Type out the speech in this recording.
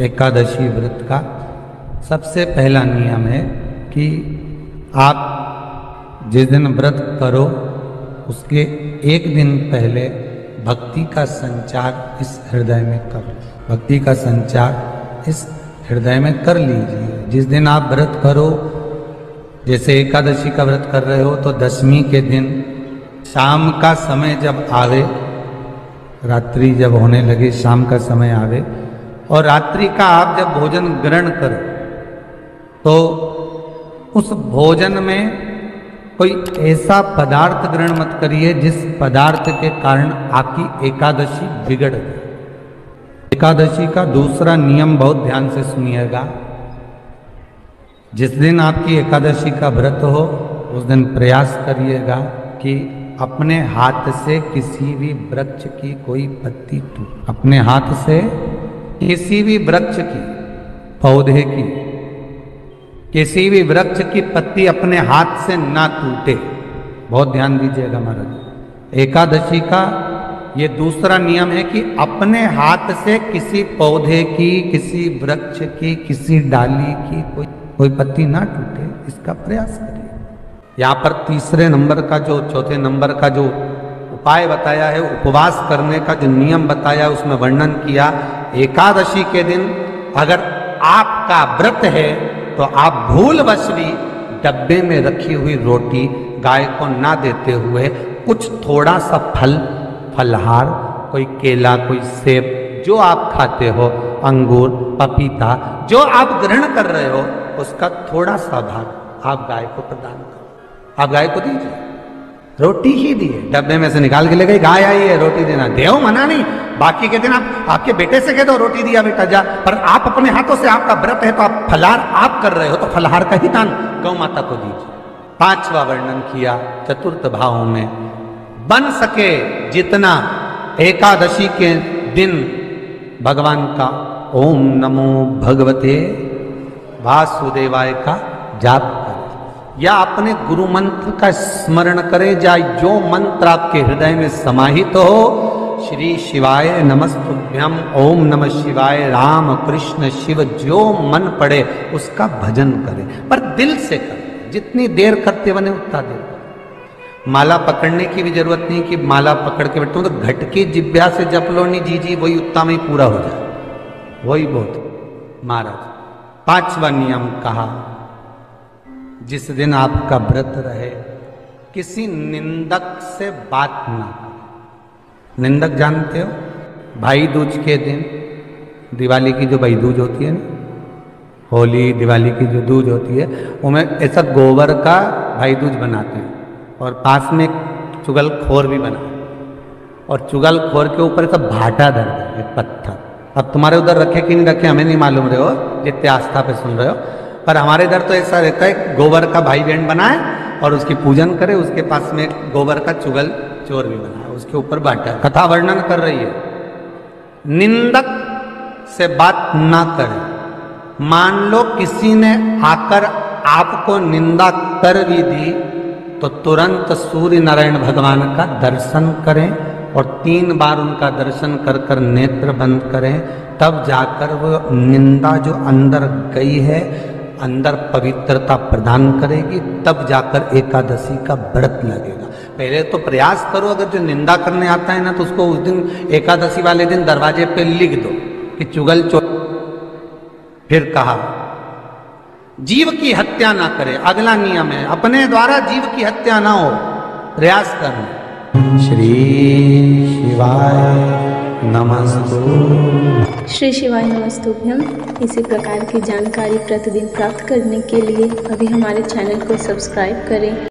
एकादशी व्रत का सबसे पहला नियम है कि आप जिस दिन व्रत करो, उसके एक दिन पहले भक्ति का संचार इस हृदय में करो। भक्ति का संचार इस हृदय में कर लीजिए। जिस दिन आप व्रत करो, जैसे एकादशी का व्रत कर रहे हो तो दसवीं के दिन शाम का समय जब आवे, रात्रि जब होने लगे, शाम का समय आवे और रात्रि का आप जब भोजन ग्रहण करो तो उस भोजन में कोई ऐसा पदार्थ ग्रहण मत करिए जिस पदार्थ के कारण आपकी एकादशी बिगड़ गई। एकादशी का दूसरा नियम बहुत ध्यान से सुनिएगा। जिस दिन आपकी एकादशी का व्रत हो, उस दिन प्रयास करिएगा कि अपने हाथ से किसी भी वृक्ष की कोई पत्ती टूट, अपने हाथ से किसी भी वृक्ष की, पौधे की, किसी भी वृक्ष की पत्ती अपने हाथ से ना टूटे। बहुत ध्यान दीजिएगा महाराज। एकादशी का ये दूसरा नियम है कि अपने हाथ से किसी पौधे की, किसी वृक्ष की, किसी डाली की कोई कोई पत्ती ना टूटे, इसका प्रयास करिए। यहाँ पर तीसरे नंबर का जो, चौथे नंबर का जो उपाय बताया है, उपवास करने का जो नियम बताया, उसमें वर्णन किया एकादशी के दिन अगर आपका व्रत है तो आप भूलवश भी डब्बे में रखी हुई रोटी गाय को ना देते हुए कुछ थोड़ा सा फल, फलहार, कोई केला, कोई सेब, जो आप खाते हो, अंगूर, पपीता, जो आप ग्रहण कर रहे हो, उसका थोड़ा सा भाग आप गाय को प्रदान करो। आप गाय को दीजिए। रोटी ही दिए डब्बे में से निकाल के ले गई, गाय आई है, रोटी देना। देव मना नहीं। बाकी के दिन आप, आपके बेटे से कह दो, रोटी दिया बेटा, जा। पर आप अपने हाथों से आपका व्रत है तो आप फलहार आप कर रहे हो तो फलहार का ही दान गौ माता को दीजिए। पांचवा वर्णन किया, चतुर्थ भाव में। बन सके जितना एकादशी के दिन भगवान का, ओम नमो भगवते वासुदेवाय का जाप या अपने गुरु मंत्र का स्मरण करें या जो मंत्र आपके हृदय में समाहित हो। श्री शिवाय नमस्तुभ्यम, ओम नमः शिवाय, राम कृष्ण शिव, जो मन पड़े उसका भजन करें। पर दिल से करें, जितनी देर करते बने उतना देर माला पकड़ने की भी ज़रूरत नहीं कि माला पकड़ के बैठो तो घटकी जिब्या से जप लो, नहीं जी जी, वही उत्ता में पूरा हो जाए। वही बहुत महाराज, पांचवा नियम कहा जिस दिन आपका व्रत रहे, किसी निंदक से बात ना निंदक जानते हो? भाई दूज के दिन, दिवाली की जो भाई दूज होती है ना, होली, दिवाली की जो दूज होती है, उनमें ऐसा गोबर का भाई दूज बनाते हैं और पास में चुगल खोर भी बना और चुगल खोर के ऊपर ऐसा भाटा धर एक पत्थर। अब तुम्हारे उधर रखे कि नहीं रखे, हमें नहीं मालूम रहे हो, जितने आस्था पे सुन रहे हो। पर हमारे इधर तो ऐसा रहता है, गोबर का भाई बहन बनाए और उसकी पूजन करे, उसके पास में गोबर का चुगल चोर भी बनाए, उसके ऊपर बांटा। कथा वर्णन कर रही है। निंदक से बात ना करें। मान लो किसी ने आकर आपको निंदा कर भी दी तो तुरंत सूर्य नारायण भगवान का दर्शन करें और तीन बार उनका दर्शन कर कर नेत्र बंद करें, तब जाकर वो निंदा जो अंदर गई है अंदर पवित्रता प्रदान करेगी, तब जाकर एकादशी का व्रत लगेगा। पहले तो प्रयास करो, अगर जो निंदा करने आता है ना तो उसको उस दिन, एकादशी वाले दिन दरवाजे पे लिख दो कि चुगल चो। फिर कहा, जीव की हत्या ना करे, अगला नियम है, अपने द्वारा जीव की हत्या ना हो, प्रयास करना। श्री शिवाय नमस्तु। श्री शिवाय नमस्तुभ्यम। इसी प्रकार की जानकारी प्रतिदिन प्राप्त करने के लिए अभी हमारे चैनल को सब्सक्राइब करें।